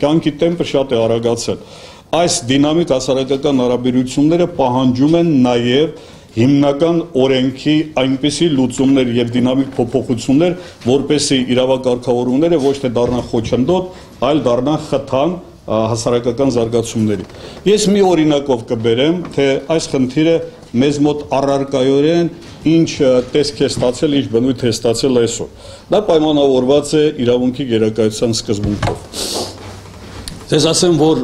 Կյանքի տեմպը շատ է արագացել։ Այս դինամիկ հասարակական հարաբերությունները պահանջում են նաև հիմնական օրենքի այնպիսի լուծումներ եւ դինամիկ փոփոխություններ, որպեսզի իրավակարգավորումները ոչ թե դառնան խոչընդոտ, այլ դառնան խթան հասարակական զարգացումների։ Ես մի օրինակով կբերեմ, թե այս խնդիրը մեզ մոտ առարկայորեն ինչ տեսք է ստացել, ինչ բնույթ է ստացել այսօր։ Դա պայմանավորված է իրավունքի գերակայության սկզբունքով։ Ձեզ ասեմ, որ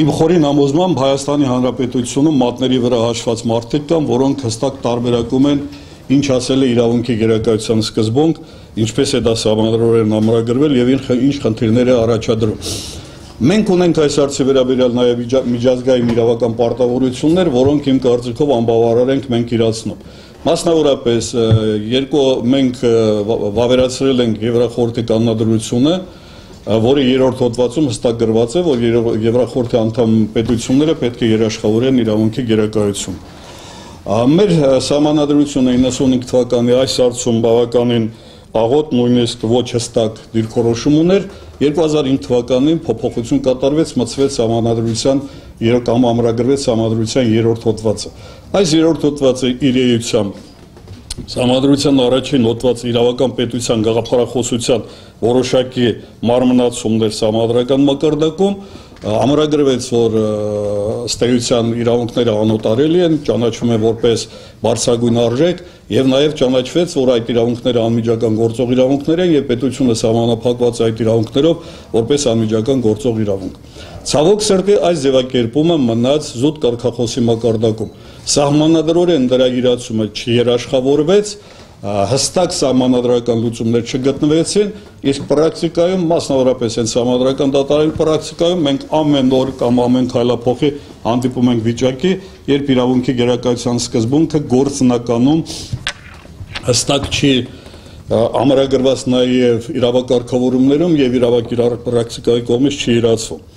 իմ խորին համոզմամբ Հայաստանի Հանրապետությունում մատների վրա հաշված մարդիկ կան, որոնք հստակ տարբերակում են ինչ ասել է իրավունքի գերակայության սկզբունք, ինչպես է դա սահմանադրորեն ամրագրվել եւ ինչ խնդիրներ է առաջադրում։ Մենք ունենք այս հարցի վերաբերյալ նաև միջազգային իրավական պարտավորություններ, որոնք իմ կարծիքով անբավարար ենք մենք իրացնում։ Մասնավորապես երկու մենք վավերացրել ենք Եվրախորհրդի կանոնադրությունը, որի երրորդ հոդվածում հստակ գրված է, որ Եվրախորհրդի անդամ պետությունները պետք է երաշխավորեն իրավունքի գերակայություն։ Մեր սահմանադրությունը 95 թվականի այս հարցում բավականին աղոտ նույնիսկ ոչ հստակ դիրքորոշում ուներ 2005 թվականին փոփոխություն կատարվեց մցվեց համանadrության կամ ամրագրվեց համադրության երրորդ հոդվածը այս երրորդ հոդվածը իր էությամբ Համադրության առաջին հոդվածը իրավական պետության գաղափարախոսության որոշակի մարմնացումներ համադրական մակարդակում ամրագրվեց, որ ըստեյության իրավունքները անոտարելի են, ճանաչվում է որպես բարձրագույն արժեք եւ նաեւ ճանաչվեց, որ այդ իրավունքները անմիջական գործող իրավունքներ են եւ պետությունը սահմանափակված այդ իրավունքներով որպես անմիջական գործող իրավունք։ Ցավոք սրտի այս ձևակերպումը մնաց զուտ կարգախոսի մակարդակում սահմանադրորեն դրա իրացումը չերաշխավորվեց, հստակ սահմանադրական լուծումներ չգտնվեցին, իսկ պրակտիկայում, մասնավորապես այն սահմանադրական դատարանի պրակտիկայում մենք ամեն օր կամ ամեն քայլափոխի հանդիպում ենք վիճակի, երբ իրավունքի գերակայության սկզբունքը գործնականում հստակ չի ամրագրված նաև իրավակարգավորումներում եւ իրավակիր պրակտիկայի կողմից չի իրացվում։